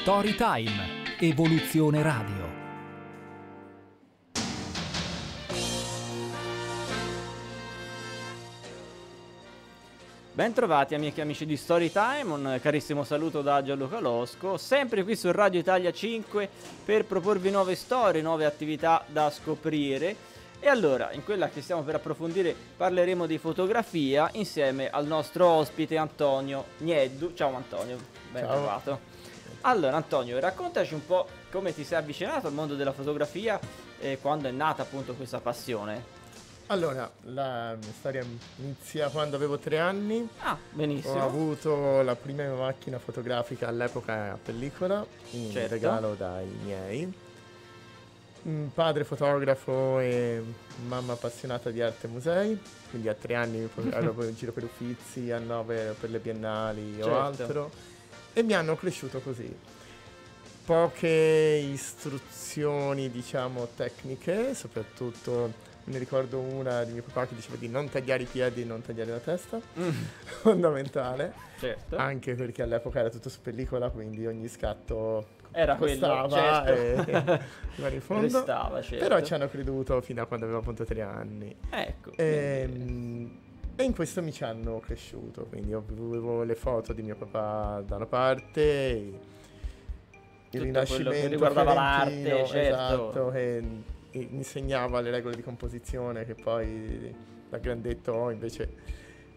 Storytime, Evoluzione Radio. Bentrovati amici e amici di Storytime, un carissimo saluto da Gianluca Losco, sempre qui su Radio Italia 5 per proporvi nuove storie, nuove attività da scoprire. E allora, in quella che stiamo per approfondire, parleremo di fotografia insieme al nostro ospite Antonio Nieddu. Ciao Antonio, ben Ciao. trovato. Allora Antonio, raccontaci un po' come ti sei avvicinato al mondo della fotografia e quando è nata appunto questa passione. Allora, la mia storia inizia quando avevo tre anni. Ah, benissimo. Ho avuto la prima macchina fotografica all'epoca a pellicola, in Certo. regalo dai miei. Un padre fotografo e mamma appassionata di arte e musei, quindi a tre anni ero in giro per Uffizi, a nove per le biennali Certo. o altro. E mi hanno cresciuto così. Poche istruzioni, diciamo, tecniche, soprattutto me ne ricordo una di mio papà che diceva di non tagliare i piedi e non tagliare la testa, Mm, fondamentale, certo. anche perché all'epoca era tutto su pellicola, quindi ogni scatto Era quello, certo. e arrivare in fondo. Restava, certo. Però ci hanno creduto fino a quando avevo appunto tre anni. Ecco. Ehm, E, in questo mi ci hanno cresciuto, quindi avevo le foto di mio papà da una parte, il rinascimento riguardava l'arte, certo. esatto, che mi insegnava le regole di composizione che poi da grandetto ho invece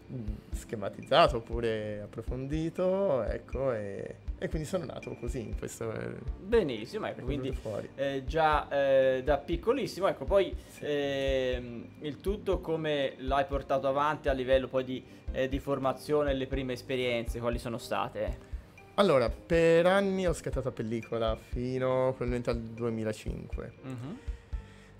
mh, schematizzato oppure approfondito, ecco, e, e quindi sono nato così, in questo è, Benissimo, ecco, quindi eh, già eh, da piccolissimo, ecco, poi Sì. ehm, il tutto come l'hai portato avanti a livello poi di, eh, di formazione, le prime esperienze, quali sono state? Allora, per anni ho scattato a pellicola fino probabilmente al 2005. Mhm.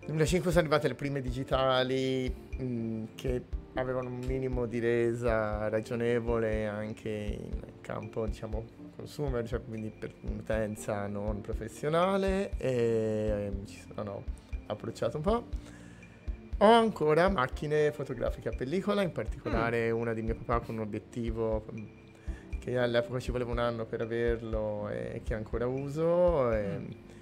Nel 2005 sono arrivate le prime digitali mh, che avevano un minimo di resa ragionevole anche in campo, diciamo, consumer, cioè quindi per un'utenza non professionale e mi ci sono approcciato un po'. Ho ancora macchine fotografiche a pellicola, in particolare una di mio papà con un obiettivo mh, che all'epoca ci voleva un anno per averlo e che ancora uso. E,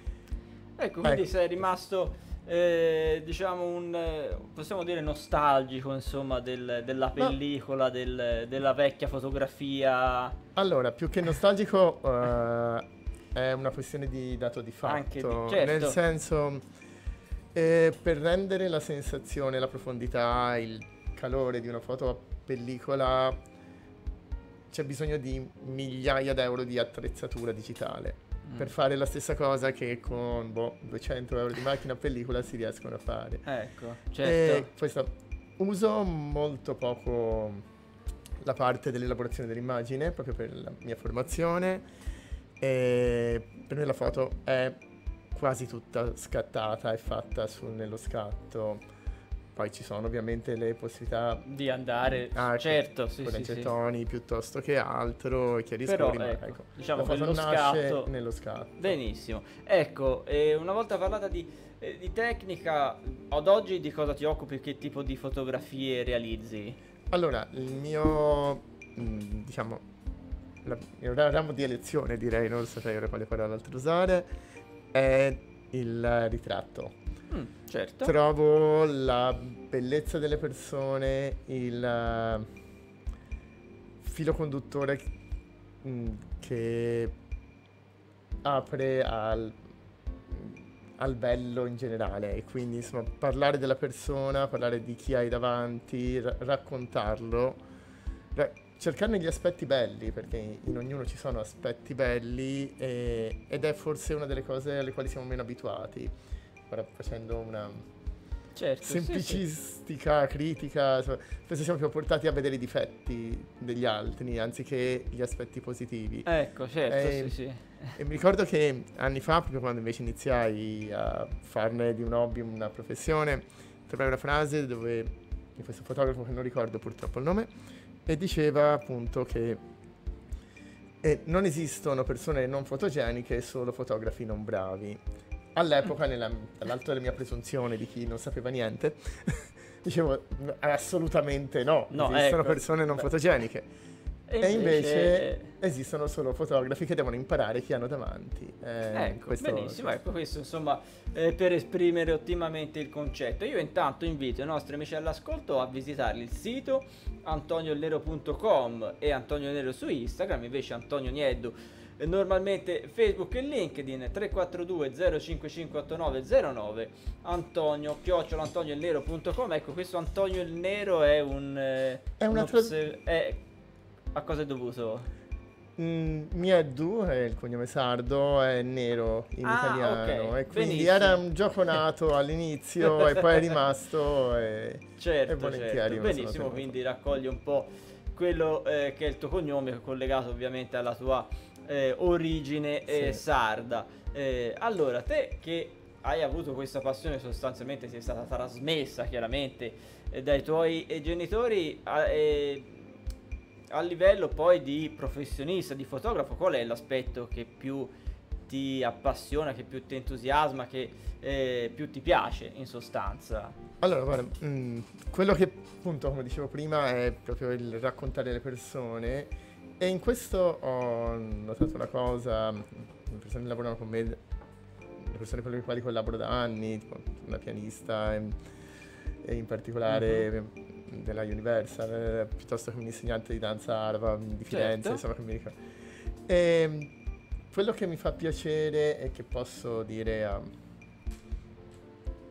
Ecco, quindi Ecco. sei rimasto, eh, diciamo, un, eh, possiamo dire nostalgico, insomma, del- della pellicola, del- della vecchia fotografia. Allora, più che nostalgico eh, è una questione di dato di fatto, Anche di- certo. nel senso eh, per rendere la sensazione, la profondità, il calore di una foto a pellicola c'è bisogno di migliaia d'euro di attrezzatura digitale. Per fare la stessa cosa che con boh, 200 euro di macchina a pellicola si riescono a fare. Ecco, E certo. questo uso molto poco la parte dell'elaborazione dell'immagine, proprio per la mia formazione. E per me la foto è quasi tutta scattata e fatta su- nello scatto. Poi ci sono ovviamente le possibilità Di andare, Ah, certo, sì, con sì, i sì. piuttosto che altro, chiariscoli, ma ecco, ecco, diciamo quello nasce scatto- nello scatto. Benissimo. Ecco, eh, una volta parlata di, eh, di tecnica, ad oggi di cosa ti occupi? Che tipo di fotografie realizzi? Allora, il mio, mh, diciamo, la- il ra- ramo di elezione, direi, non saprei ora quale parola altro usare, è il ritratto. Mm, certo. Trovo la bellezza delle persone, il eh, filo conduttore mh, che apre al, al bello in generale e quindi insomma parlare della persona, parlare di chi hai davanti, ra- raccontarlo, ra- cercarne gli aspetti belli perché in ognuno ci sono aspetti belli e- ed è forse una delle cose alle quali siamo meno abituati. Facendo una certo sì, sì. semplicistica critica, spesso siamo più portati a vedere i difetti degli altri anziché gli aspetti positivi. Ecco, certo, Eh, sì, sì. E mi ricordo che anni fa, proprio quando invece iniziai a farne di un hobby una professione, trovai una frase dove di questo fotografo che non ricordo purtroppo il nome, e diceva appunto che eh, non esistono persone non fotogeniche, solo fotografi non bravi. All'epoca, nella- dall'alto della mia presunzione di chi non sapeva niente, dicevo "No, assolutamente no, No, esistono ecco. persone non fotogeniche. E E invece invece- esistono solo fotografi che devono imparare chi hanno davanti. Eh, Ecco, questo- benissimo, ecco questo insomma eh, per esprimere ottimamente il concetto. Io intanto invito i nostri amici all'ascolto a visitare il sito antoniolnero.com e Antonio Nero su Instagram, invece Antonio Nieddu normalmente Facebook e LinkedIn 342 0558909 Antonio chiocciolantonioilnero.com ecco questo Antonio il Nero è un eh, È una un tra- è- a cosa è dovuto? Mm, Mieddu è il cognome sardo, è nero in Ah, italiano ok, e quindi benissimo. era un gioco nato all'inizio e poi è rimasto e, Certo, e volentieri certo. benissimo, quindi raccogli un po' quello eh, che è il tuo cognome, collegato ovviamente alla tua eh, origine eh, Sì. sarda. Eh, allora, te che hai avuto questa passione, sostanzialmente sei stata trasmessa chiaramente eh, dai tuoi genitori a, a livello poi di professionista, di fotografo, qual è l'aspetto che più ti appassiona, che più ti entusiasma, che eh, più ti piace in sostanza? Allora, guarda, mm, quello che appunto, come dicevo prima, è proprio il raccontare le persone e in questo ho notato una cosa, mm, le persone che lavorano con me, le persone con le quali collaboro da anni, tipo una pianista e, e in particolare mm, della Universal, eh, piuttosto che un insegnante di danza araba di Firenze, Certo. insomma, che mi ricordo. E mm, quello che mi fa piacere e che posso dire a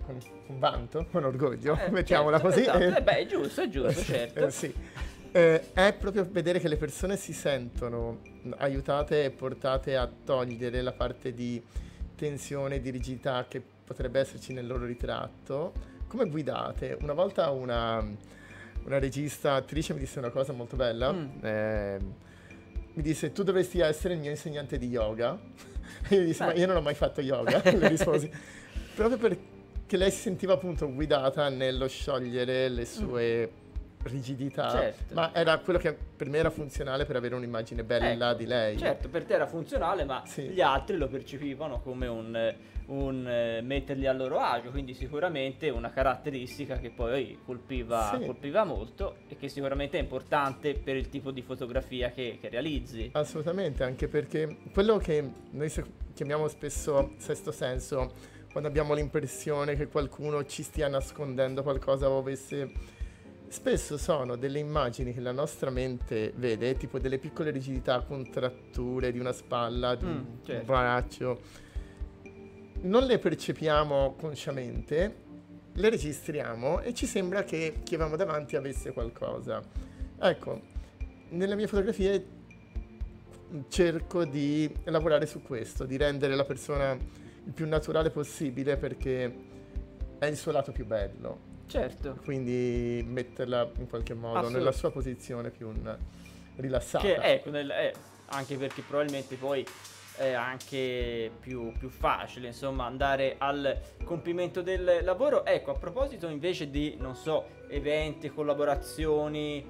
con, con vanto, con orgoglio, Eh, mettiamola certo, così. esatto. eh, Eh beh, è giusto, è giusto, certo. eh, sì. Eh, è proprio vedere che le persone si sentono aiutate e portate a togliere la parte di tensione di rigidità che potrebbe esserci nel loro ritratto. Come guidate? Una volta una, una regista, attrice mi disse una cosa molto bella. Mm. ehm, mi disse tu dovresti essere il mio insegnante di yoga. E io dissi Beh. ma io non ho mai fatto yoga, le risposi. Proprio perché lei si sentiva appunto guidata nello sciogliere le sue rigidità, Certo. ma era quello che per me era funzionale per avere un'immagine bella Ecco, di lei. Certo, per te era funzionale, ma Sì. gli altri lo percepivano come un, un, eh, metterli a loro agio, quindi sicuramente una caratteristica che poi colpiva, Sì. colpiva molto e che sicuramente è importante per il tipo di fotografia che, che realizzi. Assolutamente, anche perché quello che noi chiamiamo spesso sesto senso, quando abbiamo l'impressione che qualcuno ci stia nascondendo qualcosa o avesse... Spesso sono delle immagini che la nostra mente vede, tipo delle piccole rigidità, contratture di una spalla, di Mm, un certo. braccio. Non le percepiamo consciamente, le registriamo e ci sembra che chi avevamo davanti avesse qualcosa. Ecco, nelle mie fotografie cerco di lavorare su questo, di rendere la persona il più naturale possibile perché è il suo lato più bello. Certo. Quindi metterla in qualche modo nella sua posizione più rilassata. Che ecco, nel- eh, anche perché probabilmente poi è anche più, più facile, insomma, andare al compimento del lavoro. Ecco, a proposito invece di, non so, eventi, collaborazioni,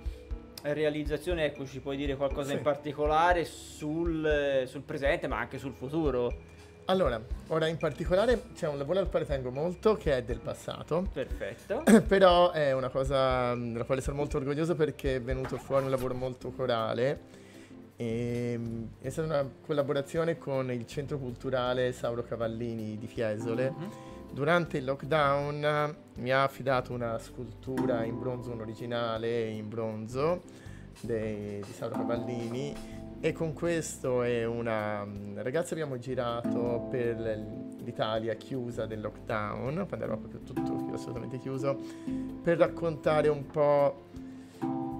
realizzazioni, ecco, ci puoi dire qualcosa Sì. in particolare sul, sul presente, ma anche sul futuro? Allora, ora in particolare c'è un lavoro al quale tengo molto che è del passato. Perfetto. Però è una cosa della quale sono molto orgoglioso perché è venuto fuori un lavoro molto corale. E, mm, è stata una collaborazione con il Centro Culturale Sauro Cavallini di Fiesole. Mhm. Durante il lockdown eh, mi ha affidato una scultura in bronzo, un originale in bronzo dei- di Sauro Cavallini e con questo e una mm, ragazza abbiamo girato per l'Italia chiusa del lockdown, quando era proprio tutto assolutamente chiuso, per raccontare un po'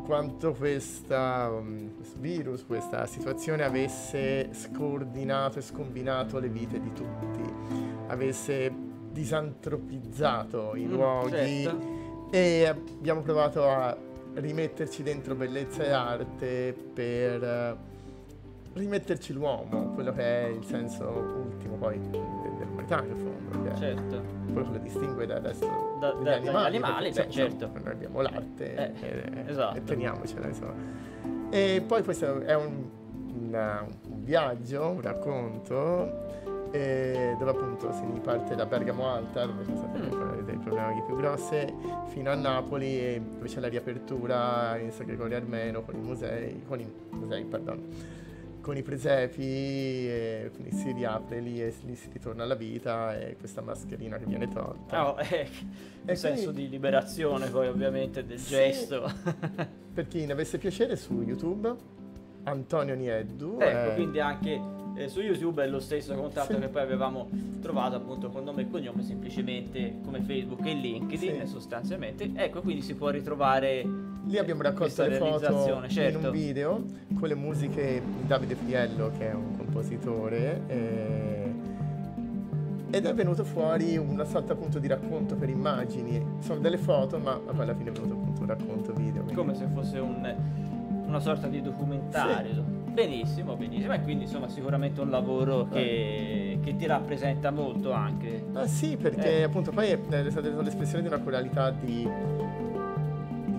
quanto questa, um, questo virus, questa situazione avesse scordinato e scombinato le vite di tutti, avesse disantropizzato i Mm, luoghi certo. e abbiamo provato a rimetterci dentro bellezza e arte per rimetterci l'uomo, quello che è il senso ultimo poi de- dell'umanità in fondo, Certo. quello che lo distingue Da- degli da- dagli animali. animali, perché, beh, insomma, certo. Noi abbiamo l'arte Eh, e, esatto. e teniamocela, insomma. E poi questo è un, una- un viaggio, un racconto dove appunto si parte da Bergamo Alta, dove sono state Mm. dei problemi più grossi, fino a Napoli, e dove c'è la riapertura in San Gregorio Armeno con i musei, con i musei, perdono, con i presepi, e quindi si riapre lì e lì si ritorna alla vita e questa mascherina che viene tolta. Oh, eh, un senso quindi- di liberazione poi ovviamente del Sì. gesto. Per chi ne avesse piacere su YouTube, Antonio Nieddu. ecco, eh, quindi anche eh, su YouTube è lo stesso contatto Sì. che poi avevamo trovato appunto con nome e cognome, semplicemente come Facebook e LinkedIn Sì. sostanzialmente. Ecco, quindi si può ritrovare Lì abbiamo raccolto questa le foto realizzazione, in certo. un video con le musiche di Davide Friello, che è un compositore. eh, ed è venuto fuori una sorta appunto di racconto per immagini. Sono delle foto, ma poi alla fine è venuto appunto un racconto video. quindi- come se fosse un- una sorta di documentario. Benissimo, benissimo. E quindi insomma sicuramente un lavoro che, che ti rappresenta molto anche. Ah sì, perché Eh. appunto poi è è stata l'espressione di una coralità di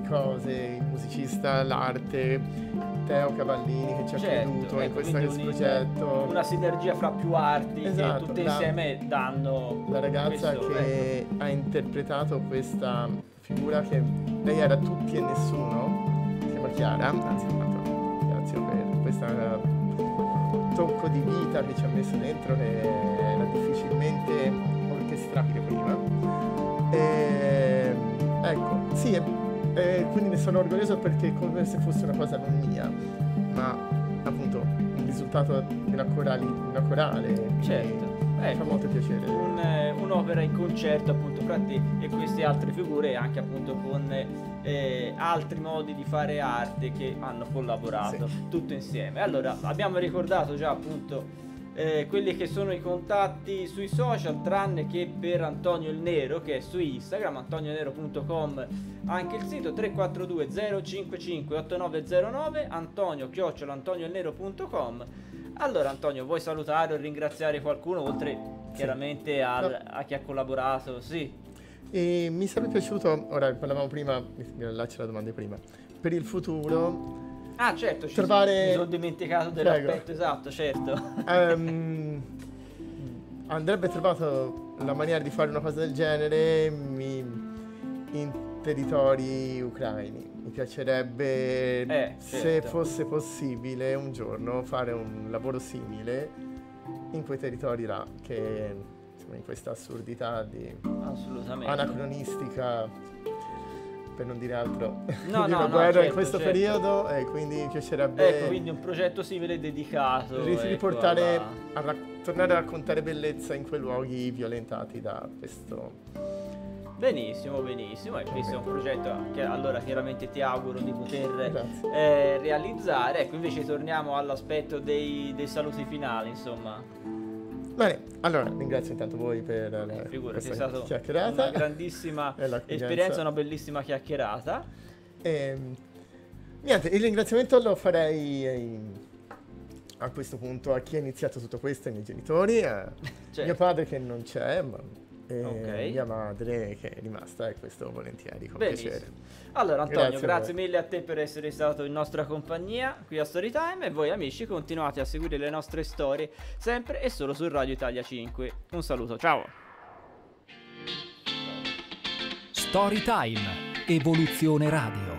cose, il musicista, l'arte, Teo Cavallini che ci ha Certo, creduto in ecco, questo quindi un- progetto. Una sinergia fra più arti Esatto, che tutte la- insieme danno La ragazza questo, che ecco. ha interpretato questa figura che lei era tutti e nessuno, si chiama Chiara, anzi ringrazio per questo tocco di vita che ci ha messo dentro che era difficilmente orchestrabile prima. E, ecco, sì, e, e quindi ne sono orgoglioso perché è come se fosse una cosa non mia, ma appunto il risultato di una, corali, una corale. Certo, Mi ecco. fa molto piacere. un, eh, un'opera in concerto appunto fra te e queste altre figure e anche appunto con eh, altri modi di fare arte che hanno collaborato Sì. tutto insieme. Allora, abbiamo ricordato già appunto eh, quelli che sono i contatti sui social, tranne che per Antonio il Nero che è su Instagram, antonionero.com, anche il sito 342 055 8909, antonio chiocciolantonioilnero.com. Allora Antonio, vuoi salutare o ringraziare qualcuno oltre chiaramente al- a chi ha collaborato? Sì. E mi sarebbe piaciuto, ora parlavamo prima, mi allaccio alla domanda prima, per il futuro Ah certo, ci Trovare- mi sono dimenticato dell'aspetto esatto, certo. ehm, andrebbe trovato la maniera di fare una cosa del genere mi- in territori ucraini. Mi piacerebbe, Eh, se certo. fosse possibile, un giorno fare un lavoro simile in quei territori là, che insomma, in questa assurdità di anacronistica per non dire altro No, di no, una no, guerra in certo, questo certo. periodo e quindi mi piacerebbe Ecco, quindi un progetto simile dedicato. ri- ecco, riportare alla- a rac- tornare a raccontare bellezza in quei luoghi violentati da questo Benissimo, benissimo. E questo è un progetto che allora chiaramente ti auguro di poter eh, realizzare. Ecco, invece torniamo all'aspetto dei, dei saluti finali, insomma. bene allora ringrazio intanto voi per la- Eh, Figurati, è stata chiacchierata una grandissima e esperienza, una bellissima chiacchierata. Ehm, niente il ringraziamento lo farei eh, a questo punto a chi ha iniziato tutto questo, ai miei genitori, a Certo. mio padre che non c'è, ma e Ok. mia madre che è rimasta e questo volentieri con Benissimo. piacere. Allora Antonio, Grazie grazie, a mille a te per essere stato in nostra compagnia qui a Storytime e voi amici continuate a seguire le nostre storie sempre e solo su Radio Italia 5. Un saluto, ciao! Storytime. Evoluzione Radio.